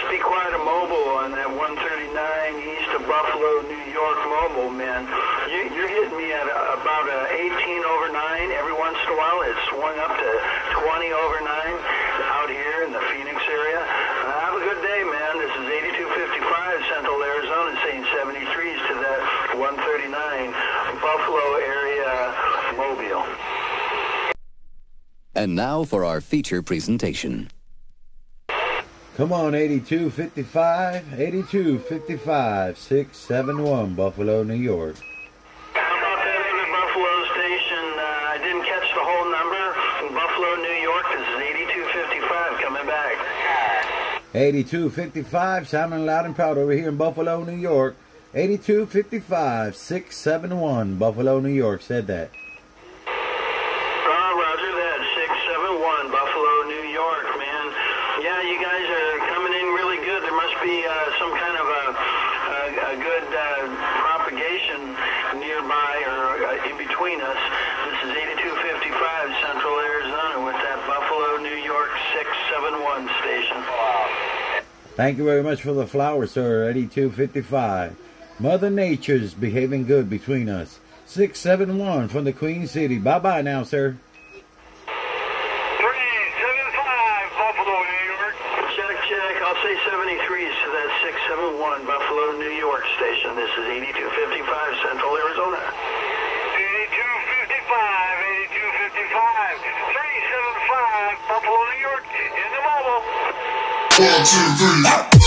must be quite a mobile on that 139 east of Buffalo, New York mobile, man. You, you're hitting me at a, about a 18 over 9. Every once in a while, it swung up to 20 over 9 out here in the Phoenix area. Uh, have a good day, man. This is 8255 Central Arizona saying 73s to that 139 Buffalo area mobile. And now for our feature presentation. Come on, 8255, 8255, 671, Buffalo, New York. How about that other Buffalo station? Uh, I didn't catch the whole number. Buffalo, New York. This is 8255 coming back. 8255, sounding loud and proud over here in Buffalo, New York. 8255, 671, Buffalo, New York, said that. Uh, roger that. 671 Buffalo, New York, man. Yeah, you guys are coming in really good. There must be uh, some kind of a, a, a good uh, propagation nearby or uh, in between us. This is 8255 Central Arizona with that Buffalo, New York 671 station. Thank you very much for the flowers, sir. 8255. Mother Nature's behaving good between us. 671 from the Queen City. Bye bye now, sir. 375 Buffalo, New York. Check, check. I'll say 73s to that 671 Buffalo, New York station. This is 8255 Central Arizona. 8255, 8255, 375 Buffalo, New York, in the mobile. One, two, three.